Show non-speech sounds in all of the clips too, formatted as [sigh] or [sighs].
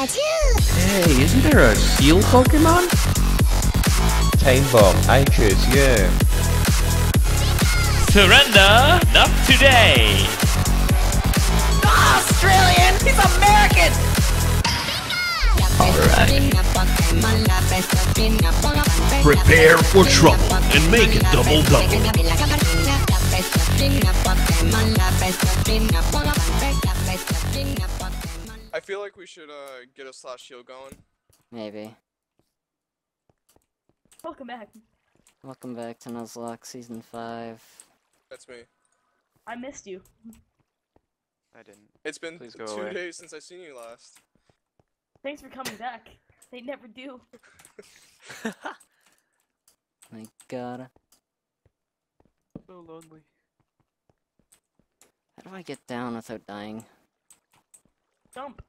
Hey, isn't there a seal Pokemon? Time Bomb, I choose you. Surrender, not today. Australian! He's American! Alright. Prepare for trouble and make it double double. I feel like we should uh get a slash shield going. Maybe. Welcome back. Welcome back to Nuzlocke Season 5. That's me. I missed you. I didn't. It's been Please two away. days since I seen you last. Thanks for coming back. They never do. [laughs] My god. So lonely. How do I get down without dying? Jump.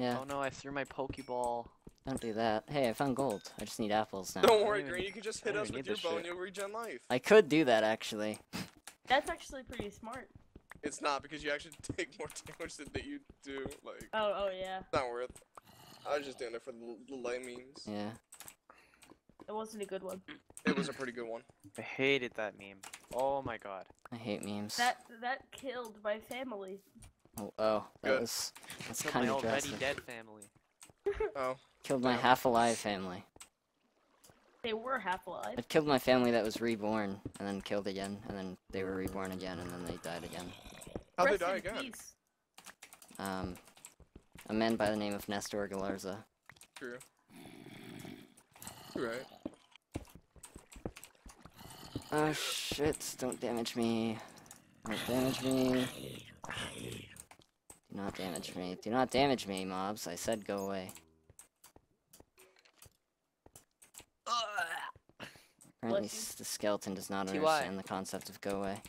Yeah, Oh no, I threw my Pokeball. don't do that. Hey, I found gold. I just need apples now. Don't worry, Green. You can just hit us with your this bow and you'll regen life. I could do that actually. That's actually pretty smart. It's not because you actually [laughs] take more damage than that you do. Like, Oh, oh yeah. it's not worth. I was just doing it for the, the light memes. Yeah. It wasn't a good one. It was a pretty good one. [laughs] I hated that meme. Oh my god. I hate memes. That that killed my family. Oh, oh that Good. was that's Killed kind my of already drastic. dead family. Oh, [laughs] Killed my half-alive family. They were half alive. It killed my family that was reborn, and then killed again, and then they were reborn again, and then they died again. how'd they Rest die again? peace. Um, a man by the name of Nestor Galarza. True. Right. Oh shit, don't damage me. Don't damage me. Do not damage me. Do not damage me, mobs. I said go away. Apparently Bless the skeleton does not understand the concept of go away.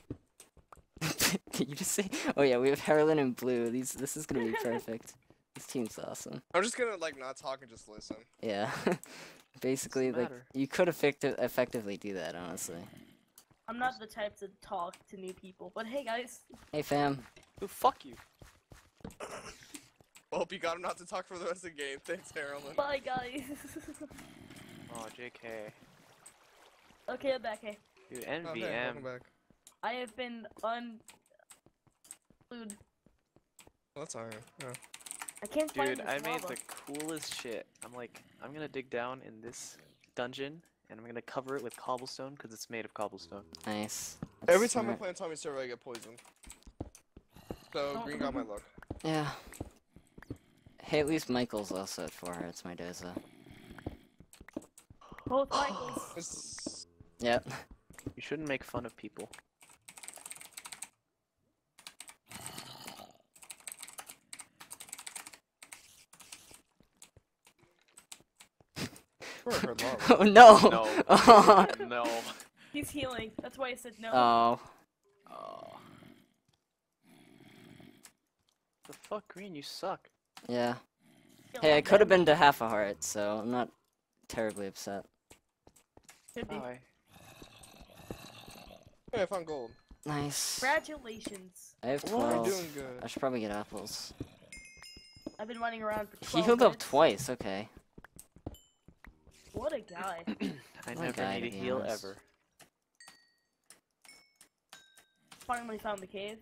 [laughs] Did you just say? Oh yeah, we have Harlan and Blue. These, this is gonna be perfect. [laughs] This team's awesome. I'm just gonna like not talk and just listen. Yeah. [laughs] Basically, like matter? you could effecti- effectively do that, honestly. I'm not the type to talk to new people, but hey guys, Hey fam. Who fuck you? Well, hope you got him not to talk for the rest of the game. Thanks, Harlan. bye guys. [laughs] Oh, JK. okay, I'm back. Hey, Dude, Oh, hey, NVM. welcome back. I have been un. Dude, Well, oh, that's alright. Yeah. I can't find Dude, this I made lava. the coolest shit. I'm like, I'm gonna dig down in this dungeon, and I'm gonna cover it with cobblestone, because it's made of cobblestone. Nice. That's Every time I smart. play on Tommy server, I get poisoned. So Oh. Green got my luck. Yeah. Hey, at least Michael's also at four hearts, my doza. Both Michaels. [sighs] Yep. You shouldn't make fun of people. Sure, I heard lava. oh no! No. Oh. [laughs] no. He's healing. That's why I said no. oh. Oh. oh. The fuck, Green, you suck. Yeah. Hey, I could have been to half a heart, so I'm not terribly upset. Could be. Bye. Hey, I found gold. Nice. Congratulations. I have Well, 12. doing good. I should probably get apples. I've been running around for He 12 healed up twice, okay. What a guy. [clears throat] I What a never guy, need to a be heal honest. ever. Finally found the cave.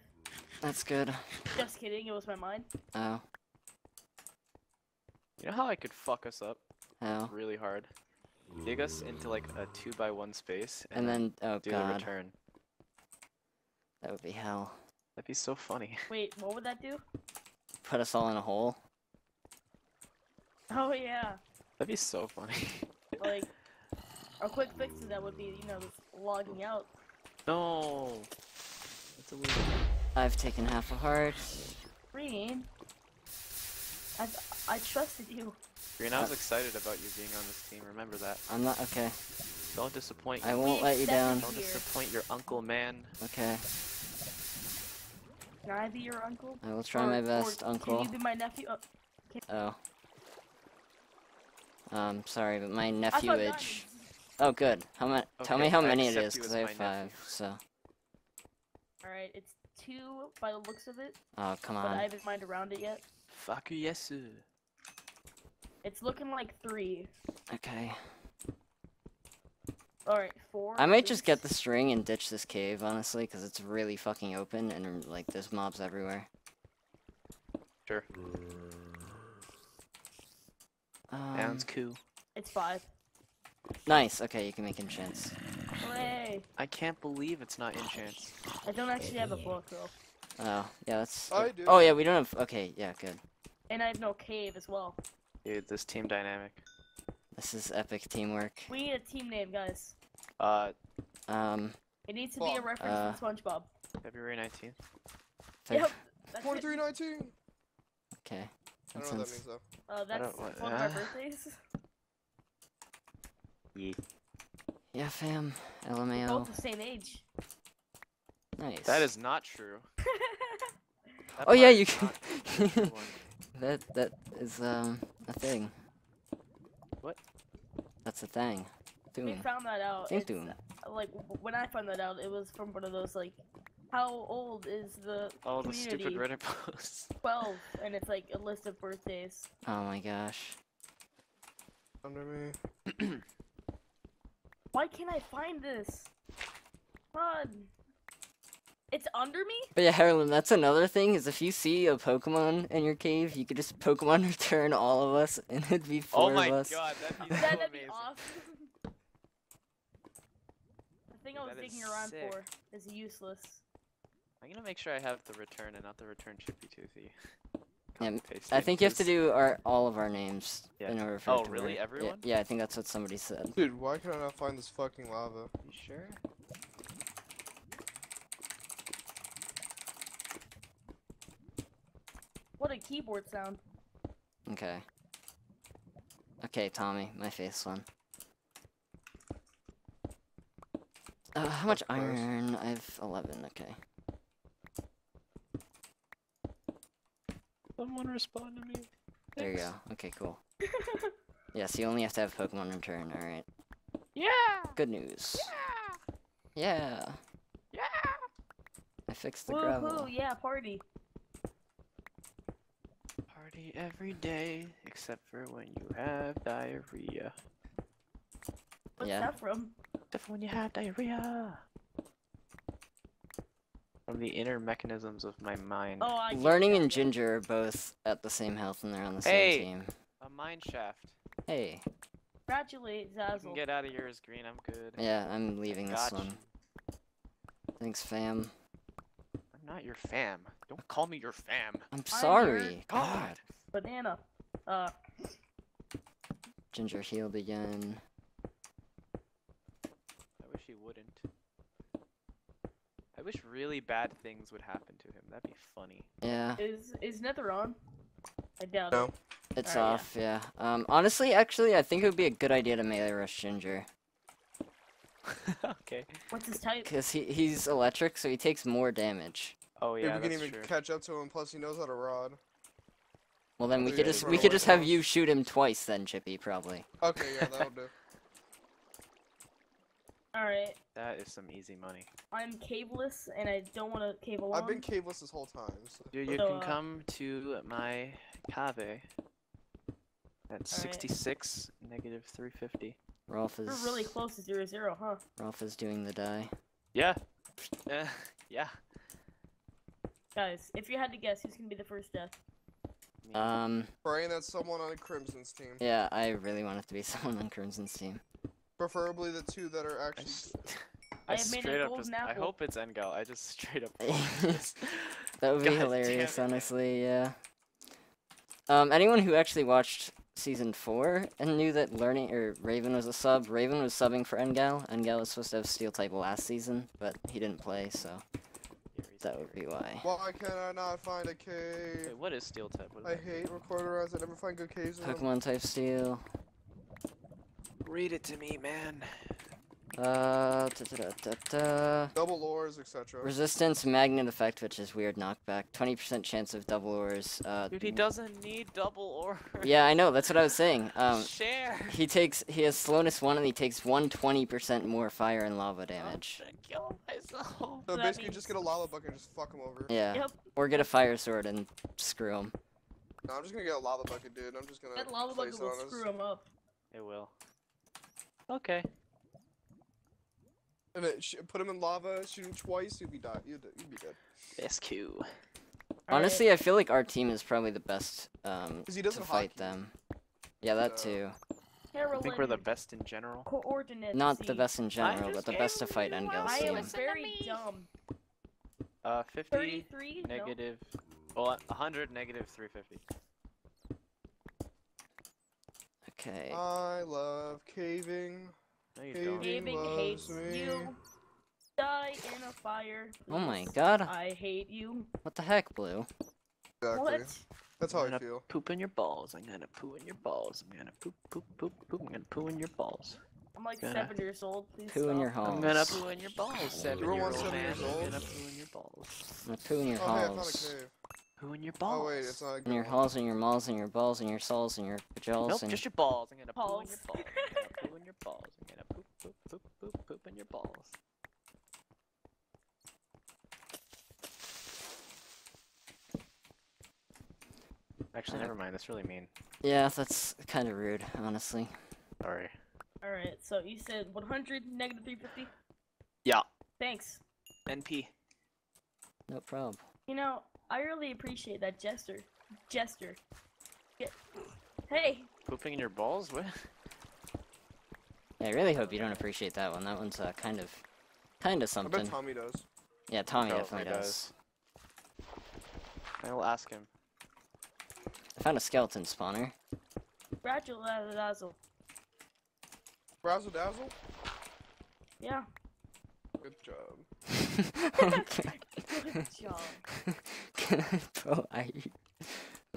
That's good. Just kidding, it was my mind. Oh. You know how I could fuck us up Oh. really hard? Dig us into like a two by one space And then, oh do the return. That would be hell. That'd be so funny. [laughs] Wait, what would that do? Put us all in a hole. Oh yeah. That'd be so funny. [laughs] Like, a quick fix to that would be, you know, logging out. no. That's illegal. I've taken half a heart. Green. I I trusted you. Green, I was excited about you being on this team. Remember that. I'm not, okay. Don't disappoint. I won't let you down. Don't disappoint your uncle, man. Okay. Can I be your uncle? I will try Or- my best, uncle. Can you be my nephew? Oh, Oh. Um, sorry, but my I found nephewage. Oh, good. How much? Tell me how I many it accept is, you because I have five. nephew. So. Alright, it's two by the looks of it, Oh, come on. but I haven't mined around it yet. Fuck you, yes. sir. It's looking like three. Okay. Alright, four. I might just get the string and ditch this cave, honestly, because it's really fucking open and like there's mobs everywhere. Sure. Um, Sounds cool. It's five. nice. Okay, you can make enchants. Hooray! I can't believe it's not enchants. I don't actually have a book though, Oh, yeah, that's. I do. Oh yeah, we don't have. Okay, yeah, good. and I have no cave as well. Dude, this team dynamic. This is epic teamwork. We need a team name, guys. Uh, Um, It needs to be a reference Uh, to SpongeBob. February 19th. Feb- Yep. That's 4319. okay. I That don't know what that means though. Uh, that's don't one of my uh. birthdays. Yeah. Yeah, fam. We're LMAO. both the same age. Nice. That is not true. That [laughs] Oh yeah, you can. [laughs] that that is um a thing. What? That's a thing. We found that out. Think it's, Like when I found that out, it was from one of those like, how old is the Oh, the stupid Reddit [laughs] posts. Twelve, and it's like a list of birthdays. Oh my gosh. Under me. [clears throat] Why can't I find this? God. It's under me? But yeah, Harlan, that's another thing. Is if you see a Pokemon in your cave, you could just [laughs] Pokemon return all of us, and it'd be oh four Oh my of us. god, that'd be so [laughs] That, that'd be awesome. [laughs] the thing I was That is digging around sick. for is useless. I'm gonna make sure I have the return and not the return Chippy Toothy. Yeah, Copy I think you have to do our all of our names Yeah. in order for Oh, it to really? work. Yeah- Everyone? Yeah, I think that's what somebody said. Dude, why can I not find this fucking lava? You sure? A keyboard sound. Okay. Okay, Tommy, my face one. Uh, how much iron? I have 11, okay. Someone respond to me. There you go. Okay, cool. [laughs] yes, you only have to have Pokemon return, alright. Yeah. Good news. Yeah. Yeah. I fixed the gravel. Woohoo, yeah, party. Party every day except for when you have diarrhea. What's Yeah. that from? Except for when you have diarrhea. From the inner mechanisms of my mind. Oh, I Learning and. Ginger are both at the same health and they're on the Hey! same team. A mine shaft. Hey, Congratulate You can Zazzle. get out of here, yours, Green. I'm good. yeah, I'm leaving this Gotcha. one. Thanks, fam. I'm not your fam. Don't call me your fam. I'm I'm sorry. God. Banana. Uh, Ginger healed again. I wish he wouldn't. I wish really bad things would happen to him. That'd be funny. Yeah, is is Nether on? I doubt No. it. it's Alright, yeah. off, yeah. Um, honestly, actually, I think it would be a good idea to melee rush Ginger. [laughs] okay. What's his type? Because he, he's electric, so he takes more damage. Oh Dude, yeah, we can that's even true. catch up to him. Plus, he knows how to rod. Well, then we could just we could just have you shoot him twice then, Chippy, probably. Okay, yeah, that'll do. [laughs] Alright, That is some easy money. I'm caveless and I don't want to cave along. I've been caveless this whole time. So. Dude, you So, can uh, come to my cave at 66 negative 350. Rolf We're is really close to zero zero, huh? Rolf is doing the die. Yeah. Uh, [laughs] yeah. Guys, if you had to guess, who's gonna be the first death? Um, Praying that someone on Crimson's team. yeah, I really want it to be [laughs] someone on Crimson's team. Preferably the two that are actually. s- [laughs] I I have made a straight up golden just, I hope it's Engel. I just straight up. [laughs] That would be God hilarious, it, man. honestly, yeah. Um, anyone who actually watched season four and knew that learning or Raven was a sub, Raven was subbing for Engal. Engal was supposed to have steel type last season, but he didn't play, so that would be why. Why can I not find a cave? Wait, what is steel type? What is I that? hate recorder runs. I never find good caves in them. Pokemon type steel. Read it to me, man. Uh, da, da, da, da, da. Double ores, etc. Resistance, magnet effect, which is weird knockback. 20% chance of double ores. Uh, Dude, he doesn't need double or. Yeah, I know. That's what I was saying. [laughs] Um, Share. he takes he has slowness one, and he takes 120% more fire and lava damage. I'm gonna kill myself. So that basically, means- just get a lava bucket and just fuck him over. Yeah. Yep. Or get a fire sword and screw him. No, I'm just gonna get a lava bucket, dude. I'm just gonna That lava place bucket will on us. screw him up. It will. Okay. And it sh- put him in lava, shoot him twice, you'd be die. You'd, you'd be dead. SQ. Honestly, I feel like our team is probably the best um, 'Cause he to doesn't fight hotkey. them. Yeah, that So- too. I think we're the best in general. Coordinates. Not the best in general, but the best to fight Engel I am very dumb. Uh, 50, 33? No. negative, well, 100, negative 350. Okay. I love caving. No, you don't. Gaming hates me. you. Die in a fire. Oh my god. I hate you. What the heck, Blue? Exactly. What? That's how I'm gonna feel. Poop in your balls. I'm gonna poo in your balls. I'm gonna poop, poop, poop, poop. I'm gonna poo in your balls. I'm like Gonna- seven years old. Please Poo in your halls. I'm gonna poo in your balls, seven You're year one old seven man. years I'm gonna poo in your balls. I'm gonna poo in your Oh, hey, I found a cave. Poo in your balls. Oh, wait, it's not a In your one. halls and your malls and your balls and your souls and your pajols Nope, and just your balls. I'm gonna poo in your Balls. balls. I'm gonna poo in your balls. I'm gonna poop, poop, poop, poop, poop in your balls. Actually, never mind. That's really mean. Yeah, that's kind of rude, honestly. Sorry. Alright, so you said 100, negative 350? Yeah. Thanks. NP. No problem. You know, I really appreciate that gesture. Gesture. Yeah. Hey, Pooping in your balls? What? [laughs] Yeah, I really hope you don't appreciate that one. That one's uh, kind of, kind of something. I something. bet Tommy does. Yeah, Tommy Probably definitely does. I will ask him. I found a skeleton spawner. Razzle Dazzle. Razzle dazzle? Yeah. Good job. okay. [laughs] Good job. Can I, bro? I.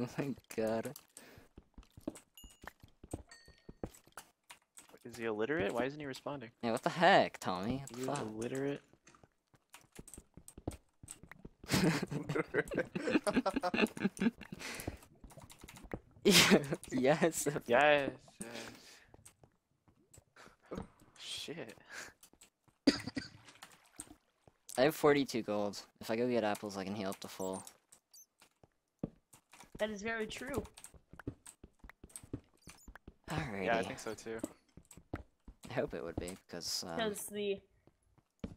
Oh my god. Is he illiterate? Why isn't he responding? Yeah, what the heck, Tommy? What the You fuck? illiterate? [laughs] yes. Yes. yes. Shit. I have 42 gold. If I go get apples, I can heal up to full. That is very true. Alrighty. Yeah, I think so too. I hope it would be, because, um, Because the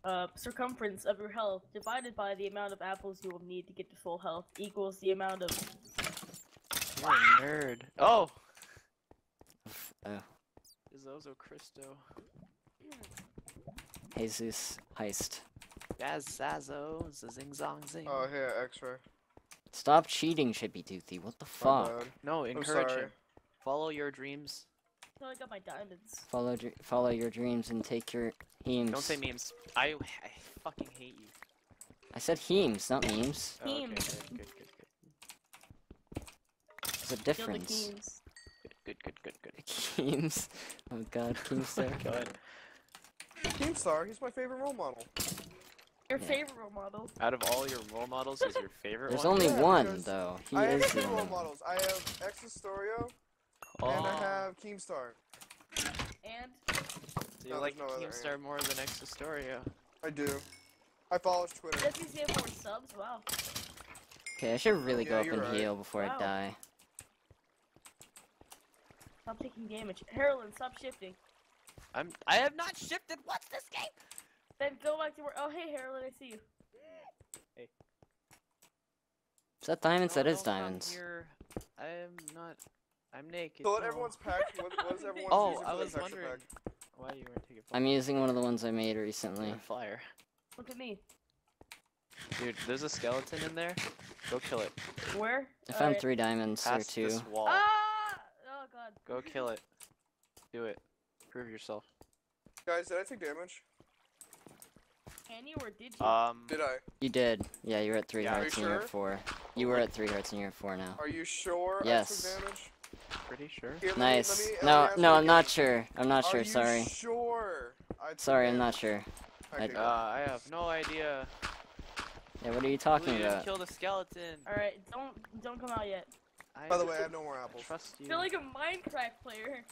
uh, circumference of your health divided by the amount of apples you will need to get to full health equals the amount of. You're a nerd. Oh! f- oh, Zozo Cristo. [clears throat] Jesus heist. Yaz Zazo. Zing zong zing. Oh, here, X-ray. Stop cheating, Chippy Toothy. What the fuck? bad. no, encourage him. Follow your dreams. Until I got my diamonds. Follow, follow your dreams and take your hemes. Don't say memes. I, I fucking hate you. I said hemes, not memes. [laughs] Oh, okay, Memes. good, good, good, good. There's a the difference. Good, good, good, good, good. Keems. [laughs] Oh god, Keemstar. [laughs] Go ahead. Keemstar, he's my favorite role model. Your Yeah. favorite role model. Out of all your role models, is your favorite There's one? only Yeah, one, though. He I have is two role models. I have Existorio oh, and I oh. have Keemstar. And so you no, like there's no other Keemstar more than Existorio. I do. I follow his Twitter. that means you have more subs. Wow. Okay, I should really go up you're and right. heal before Wow. I die. Stop taking damage. Harlan, stop shifting. I'm. I have not shifted. What's this game? Then go back to where. Oh, hey, Harlan, I see you. Hey. Is that diamonds? No, that is diamonds. Here. I am not. I'm naked. So what no. everyone's [laughs] packed? What, what is everyone's Oh, using I was wondering pack? why you weren't taking. I'm using one of the ones I made recently. You're on fire. Look at me. Dude, there's a skeleton in there. Go kill it. Where? I found Alright. three diamonds or Past two. this wall. Ah! Oh god. Go kill it. Do it. Prove yourself. Guys, did I take damage? Can you or did you? Um. Did I? You did. Yeah, you were at three Yeah. Hearts you and you're at four. You were at three hearts and you're at four now. Are you sure Yes. I took damage? Pretty sure. Here, Nice. me- let me No, ask no, I'm not sure. I'm not sure. Sorry. Sure. I took Sorry, I'm not sure. Okay, I- Uh, I have no idea. Yeah, what are you You talking didn't about? kill the skeleton. Alright, don't don't come out yet. I By the way, I have no more apples. trust you. You're like a Minecraft player.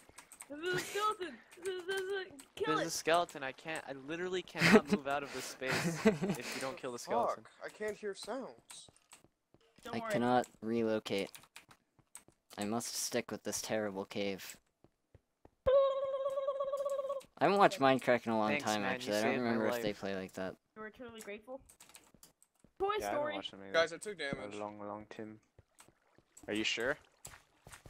This is a skeleton. This is, this is a, kill There's a skeleton. I can't. I literally cannot move out of this space [laughs] if you don't kill the skeleton. Fuck, I can't hear sounds. Don't I worry. cannot relocate. I must stick with this terrible cave. I haven't watched Minecraft in a long Thanks, time, man, you actually. I don't remember if they play like that. We're eternally grateful. Toy Yeah, Story. watched them either. Guys, I took A damage. long, long Tim. Are you sure?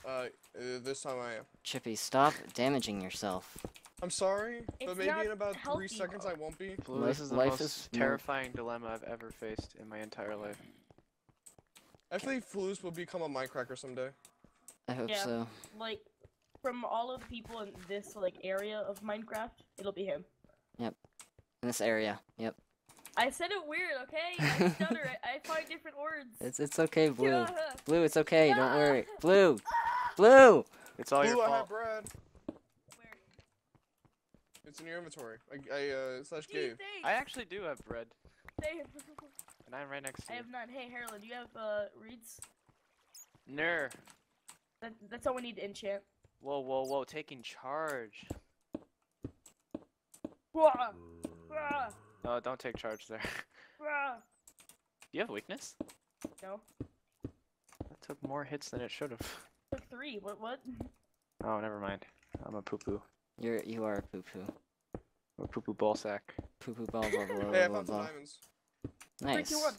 Uh, uh, this time I am. Chippy, stop damaging yourself. I'm sorry, It's but maybe in about healthy. three seconds I won't be. Blue, Life- this is the life most is more- terrifying dilemma I've ever faced in my entire life. I think Flus will become a Minecracker someday. I hope Yeah. so. Like, from all of the people in this like area of Minecraft, it'll be him. Yep. In this area. Yep. I said it weird, okay? I [laughs] stutter. I, I find different words. It's it's okay, Blue. Yeah. Blue, it's okay. Don't worry. Blue. Blue. It's all your Blue, I have bread. Where? It's in your inventory. I, I uh, slash Gee, gave. thanks. I actually do have bread, Thanks. and I'm right next to I you. have none. Hey, Harlan, do you have uh reeds? Ner. That, that's all we need to enchant. Whoa, whoa, whoa! Taking charge. Wah! Wah! No, don't take charge there. [laughs] Do you have a weakness? No, That took more hits than it should have. took three. What? What? Oh, never mind. I'm a poo poo. You're you are a poo poo. I'm a poo poo ball sack. Poo poo ball blah blah [laughs] Hey, I found some diamonds. Nice. two, one.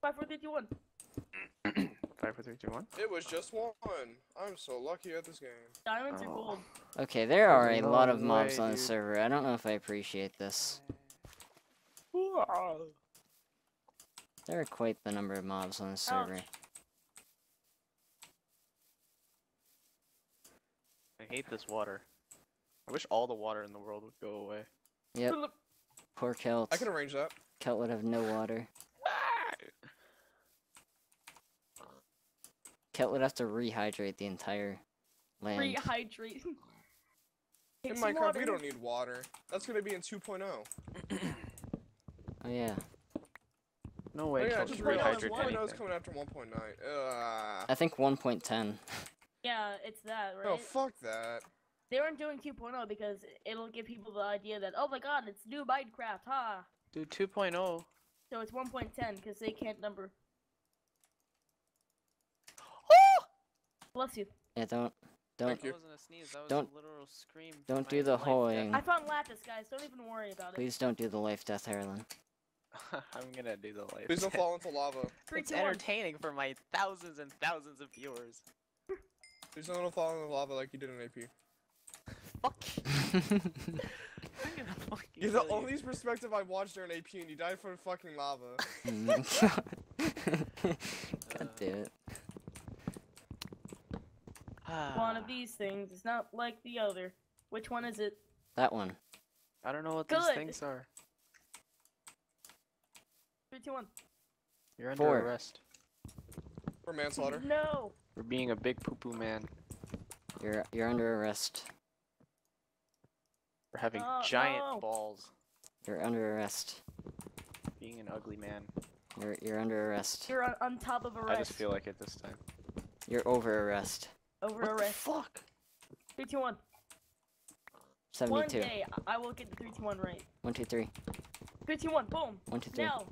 Five, four, three, two, one. Five, four, three, two, one. It was just one. I'm so lucky at this game. Diamonds or Oh. gold? Okay, there are a There's lot of mobs way, on the server. I don't know if I appreciate this. There are quite the number of mobs on the server. I hate this water. I wish all the water in the world would go away. Yep. Poor Kelt. I can arrange that. Kelt would have no water. Kelt would have to rehydrate the entire land. Rehydrate. In Minecraft, water. we don't need water. That's gonna be in 2.0. Oh yeah. No Oh, way. yeah, I Kelt just should realized realized rehydrate one. is coming after 1.9. Ugh. I think 1.10. Yeah, it's that, oh, right? Oh, fuck that. They weren't doing 2.0 because it'll give people the idea that, oh my god, it's new Minecraft, huh? Dude, oh. 2.0. So it's 1.10 because they can't number. Bless you. Yeah, don't don't That wasn't a sneeze. That was Don't- a literal scream. don't do the life hoeing. I found lapis, guys. Don't even worry about it. please don't do the life death Harlan. [laughs] I'm gonna do the life. Please don't fall into lava. [laughs] Three, It's two, one. entertaining for my thousands and thousands of viewers. Please don't fall into lava like you did in AP. Fuck. [laughs] I'm gonna fucking You're the kill you. only perspective I watched during AP and you died from fucking lava. God damn it. One of [sighs] these things is not like the other. Which one is it? That one. I don't know what these things are. Three, two, one. You're under Four. arrest For manslaughter. No. for being a big poo poo man. You're you're under arrest. For having Oh, giant no. balls. You're under arrest. Being an ugly man. You're you're under arrest. You're on, on top of arrest. I just feel like it this time. You're over arrest. Over What the arrest. fuck? Three, two, one. One 72. day I I will get the three, two, one right. One, two, three. Three, two, one. Boom. One, two, three. Now.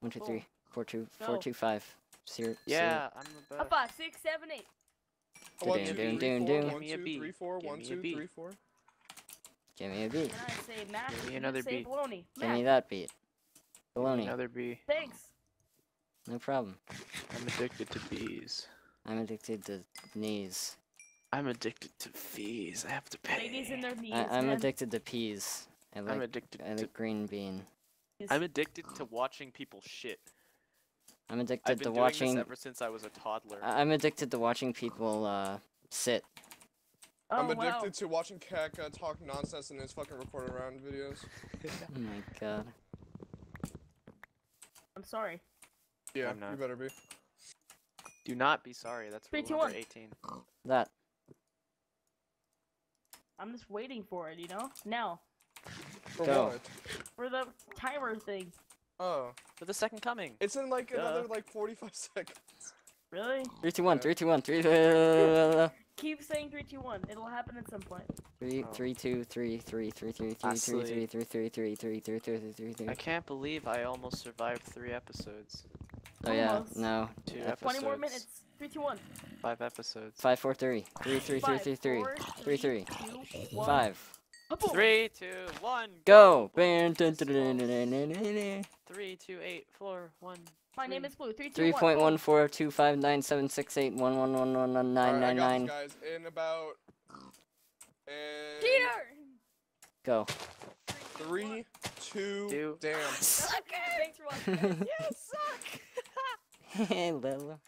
One, two, Boom. three. Four, two, Go. four, two, five. Zero. Yeah, I'm the A best. five, six, seven, eight. One, Dun, two, dun, three, dun, four, dun. one, Give me a beat. three, four, Give one, me two, beat. three, four. Give me a beat. And I say math. Give me another say beat. baloney. Give me that beat. Baloney. Another bee. Thanks. No problem. I'm addicted to bees. I'm addicted to knees. I'm addicted to fees. I have to pay. Ladies in their knees. I, I'm man. addicted to peas. I I'm addicted I to. green bean. I'm addicted to watching people shit. I'm I've addicted been to doing watching. this ever since I was a toddler. I- I'm addicted to watching people uh sit. Oh, I'm wow. addicted to watching Kek uh, talk nonsense in his fucking recorded around videos. [laughs] Oh my god. I'm sorry. Yeah, you better be. Do not be sorry. That's Three, rule number 18. That. I'm just waiting for it, you know? Now. For Go. what? For the timer thing. Oh. For the second coming. It's in like Duh. another like 45 seconds. Really? 3, 2, 1, yeah. 3, 2, 1, 3, uh, Keep saying 3, 2, 1. It'll happen at some point. 3, 3, 2, 3, 3, 3, 3, 3, 3, 3, 3, 3, 3, 3, 3, 3, 3, 3, 3. I can't believe I almost survived three episodes. Oh yeah, no. Two episodes. Twenty more minutes. Three, two, one. Five episodes. Five, four, three. Three, three, three, three, three. Three, three. Five. Three, two, one. Go. Three, two, eight, four, one. My name is Blue. Three, two, Three point one four two five nine seven six eight one one one one one nine nine nine. Guys, in about. Peter. Go. Three, two, damn. Sucker! Thanks for watching. You suck. [laughs] Lola.